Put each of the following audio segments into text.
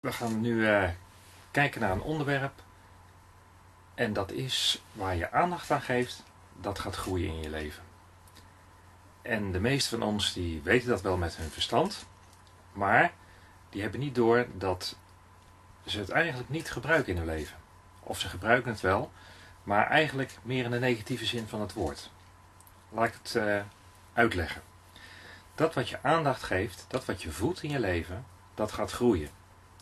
We gaan nu uh, kijken naar een onderwerp. En dat is waar je aandacht aan geeft, dat gaat groeien in je leven. En de meesten van ons die weten dat wel met hun verstand. Maar die hebben niet door dat ze het eigenlijk niet gebruiken in hun leven. Of ze gebruiken het wel, maar eigenlijk meer in de negatieve zin van het woord. Laat ik het uh, uitleggen. Dat wat je aandacht geeft, dat wat je voelt in je leven, dat gaat groeien.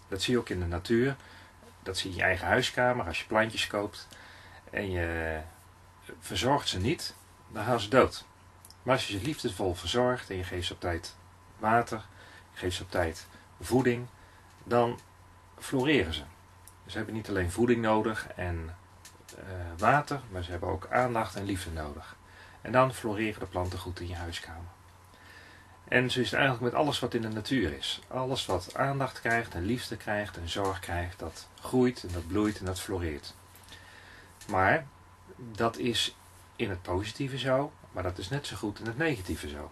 Dat zie je ook in de natuur. Dat zie je in je eigen huiskamer als je plantjes koopt. En je verzorgt ze niet, dan gaan ze dood. Maar als je ze liefdevol verzorgt en je geeft ze op tijd water, je geeft ze op tijd voeding, dan floreren ze. Ze hebben niet alleen voeding nodig en uh, water, maar ze hebben ook aandacht en liefde nodig. En dan floreren de planten goed in je huiskamer. En zo is het eigenlijk met alles wat in de natuur is. Alles wat aandacht krijgt en liefde krijgt en zorg krijgt, dat groeit en dat bloeit en dat floreert. Maar dat is in het positieve zo, maar dat is net zo goed in het negatieve zo.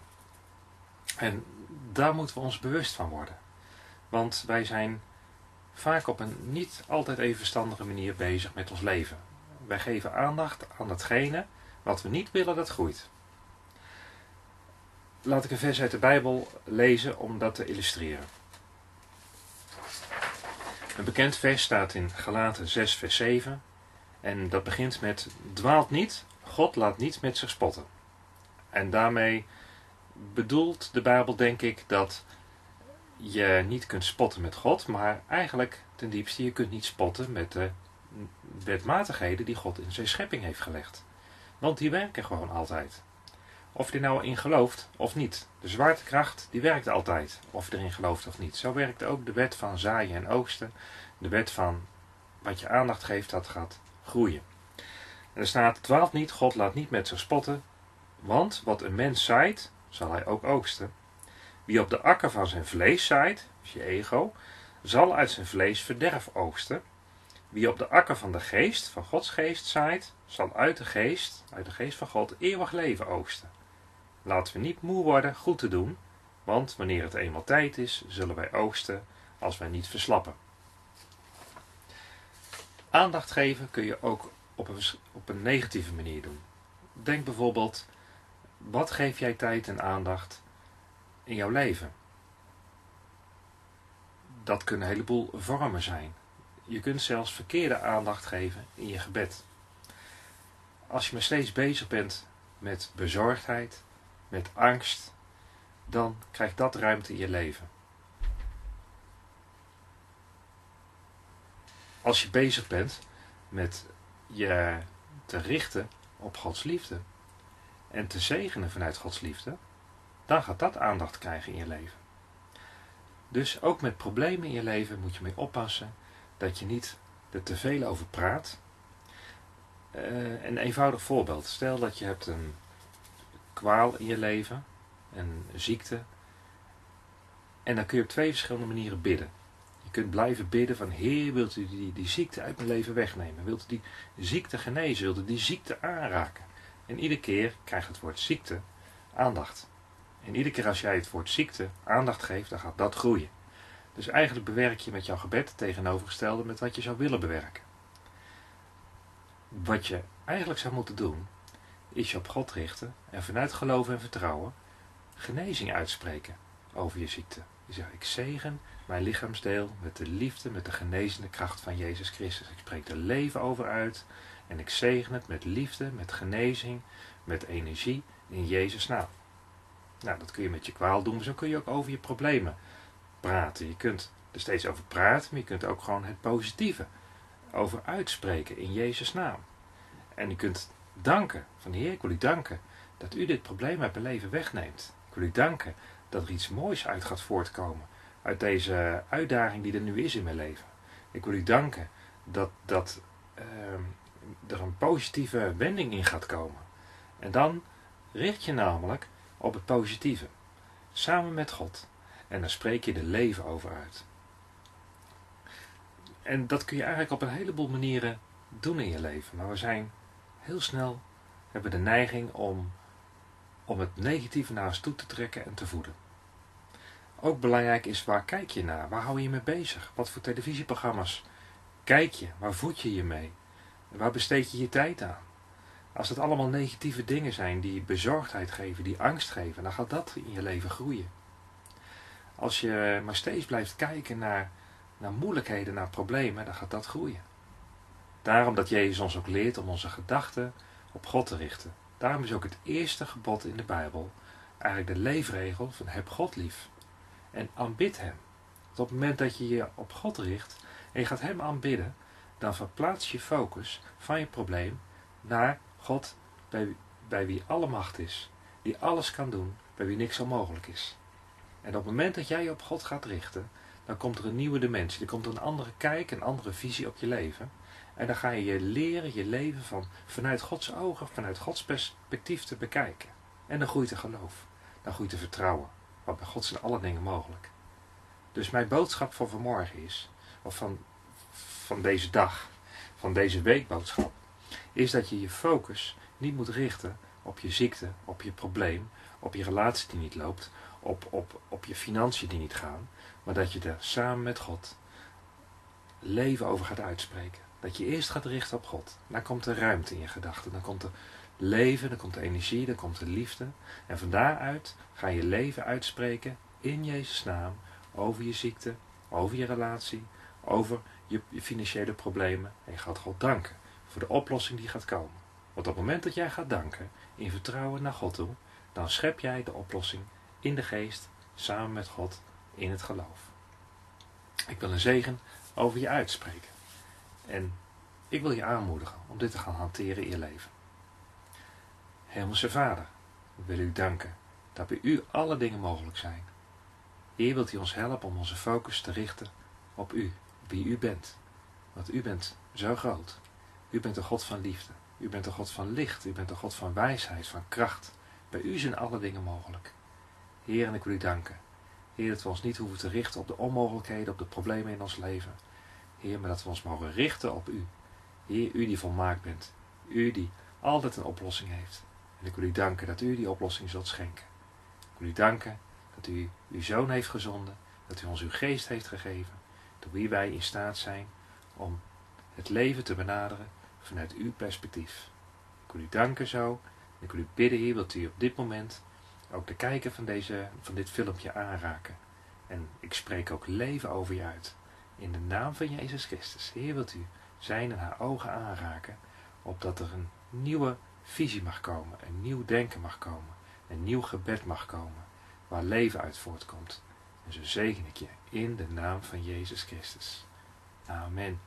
En daar moeten we ons bewust van worden. Want wij zijn vaak op een niet altijd even verstandige manier bezig met ons leven. Wij geven aandacht aan datgene wat we niet willen dat groeit. Laat ik een vers uit de Bijbel lezen om dat te illustreren. Een bekend vers staat in Galaten 6 vers 7 en dat begint met dwaalt niet, God laat niet met zich spotten. En daarmee bedoelt de Bijbel denk ik dat je niet kunt spotten met God, maar eigenlijk ten diepste je kunt niet spotten met de wetmatigheden die God in zijn schepping heeft gelegd. Want die werken gewoon altijd. Of je er nou in gelooft of niet. De zwaartekracht die werkt altijd, of je erin gelooft of niet. Zo werkt ook de wet van zaaien en oogsten. De wet van wat je aandacht geeft, dat gaat groeien. En er staat, dwaalt niet, God laat niet met zich spotten. Want wat een mens zaait, zal hij ook oogsten. Wie op de akker van zijn vlees zaait, is je ego, zal uit zijn vlees verderf oogsten. Wie op de akker van de geest, van Gods geest zaait, zal uit de geest, uit de geest van God, eeuwig leven oogsten. Laten we niet moe worden goed te doen, want wanneer het eenmaal tijd is, zullen wij oogsten als wij niet verslappen. Aandacht geven kun je ook op een, op een negatieve manier doen. Denk bijvoorbeeld, wat geef jij tijd en aandacht in jouw leven? Dat kunnen een heleboel vormen zijn. Je kunt zelfs verkeerde aandacht geven in je gebed. Als je maar steeds bezig bent met bezorgdheid, met angst, dan krijgt dat ruimte in je leven. Als je bezig bent met je te richten op Gods liefde en te zegenen vanuit Gods liefde, dan gaat dat aandacht krijgen in je leven. Dus ook met problemen in je leven moet je mee oppassen dat je niet er te veel over praat. Uh, een eenvoudig voorbeeld. Stel dat je hebt een kwaal in je leven, een ziekte. En dan kun je op twee verschillende manieren bidden. Je kunt blijven bidden van Heer, wilt u die, die ziekte uit mijn leven wegnemen? Wilt u die ziekte genezen? Wilt u die ziekte aanraken? En iedere keer krijgt het woord ziekte aandacht. En iedere keer als jij het woord ziekte aandacht geeft, dan gaat dat groeien. Dus eigenlijk bewerk je met jouw gebed tegenovergestelde met wat je zou willen bewerken. Wat je eigenlijk zou moeten doen, is je op God richten en vanuit geloof en vertrouwen genezing uitspreken over je ziekte. Je zegt, ik zegen mijn lichaamsdeel met de liefde, met de genezende kracht van Jezus Christus. Ik spreek er leven over uit en ik zegen het met liefde, met genezing, met energie in Jezus naam. Nou, dat kun je met je kwaal doen, maar zo kun je ook over je problemen praten. Je kunt er steeds over praten, maar je kunt ook gewoon het positieve over uitspreken in Jezus naam. En je kunt danken van Heer, ik wil u danken dat u dit probleem uit mijn leven wegneemt. Ik wil u danken dat er iets moois uit gaat voortkomen uit deze uitdaging die er nu is in mijn leven. Ik wil u danken dat, dat uh, er een positieve wending in gaat komen. En dan richt je namelijk op het positieve. Samen met God. En dan spreek je er leven over uit. En dat kun je eigenlijk op een heleboel manieren doen in je leven. Maar we zijn heel snel, hebben de neiging om, om het negatieve naar ons toe te trekken en te voeden. ook belangrijk is, waar kijk je naar? Waar hou je je mee bezig? Wat voor televisieprogramma's kijk je? Waar voed je je mee? Waar besteed je je tijd aan? Als het allemaal negatieve dingen zijn die bezorgdheid geven, die angst geven, dan gaat dat in je leven groeien. Als je maar steeds blijft kijken naar, naar moeilijkheden, naar problemen, dan gaat dat groeien. Daarom dat Jezus ons ook leert om onze gedachten op God te richten. Daarom is ook het eerste gebod in de Bijbel eigenlijk de leefregel van heb God lief. En aanbid hem. Want op het moment dat je je op God richt en je gaat hem aanbidden, dan verplaats je focus van je probleem naar God bij, bij wie alle macht is, die alles kan doen, bij wie niks onmogelijk is. En op het moment dat jij je op God gaat richten, dan komt er een nieuwe dimensie, er komt een andere kijk, een andere visie op je leven. En dan ga je je leren je leven van, vanuit Gods ogen, vanuit Gods perspectief te bekijken. En dan groeit er geloof, dan groeit er vertrouwen, want bij God zijn alle dingen mogelijk. Dus mijn boodschap voor vanmorgen is, of van, van deze dag, van deze weekboodschap, is dat je je focus niet moet richten op je ziekte, op je probleem, op je relatie die niet loopt, op, op, op je financiën die niet gaan, maar dat je er samen met God leven over gaat uitspreken. Dat je eerst gaat richten op God. Dan komt er ruimte in je gedachten. Dan komt er leven, dan komt er energie, dan komt er liefde. En van daaruit ga je leven uitspreken in Jezus' naam over je ziekte, over je relatie, over je, financiële problemen. En gaat God danken voor de oplossing die gaat komen. Want op het moment dat jij gaat danken, in vertrouwen naar God toe, dan schep jij de oplossing in de geest, samen met God, in het geloof. Ik wil een zegen over je uitspreken. En ik wil je aanmoedigen om dit te gaan hanteren in je leven. Hemelse Vader, we willen u danken dat bij u alle dingen mogelijk zijn. Heer wilt u ons helpen om onze focus te richten op u, wie u bent. Want u bent zo groot. U bent de God van liefde. U bent de God van licht. U bent de God van wijsheid, van kracht. Bij u zijn alle dingen mogelijk. Heer, en ik wil u danken. Heer, dat we ons niet hoeven te richten op de onmogelijkheden, op de problemen in ons leven. Heer, maar dat we ons mogen richten op u. Heer, u die volmaakt bent. U die altijd een oplossing heeft. En ik wil u danken dat u die oplossing zult schenken. Ik wil u danken dat u uw zoon heeft gezonden, dat u ons uw geest heeft gegeven, door wie wij in staat zijn om het leven te benaderen vanuit uw perspectief. Ik wil u danken zo. Ik wil u bidden, Heer, wilt u op dit moment ook de kijker van, deze, van dit filmpje aanraken. En ik spreek ook leven over je uit. In de naam van Jezus Christus. Heer, wilt u zijn en haar ogen aanraken, opdat er een nieuwe visie mag komen, een nieuw denken mag komen, een nieuw gebed mag komen, waar leven uit voortkomt. En zo zegen ik je in de naam van Jezus Christus. Amen.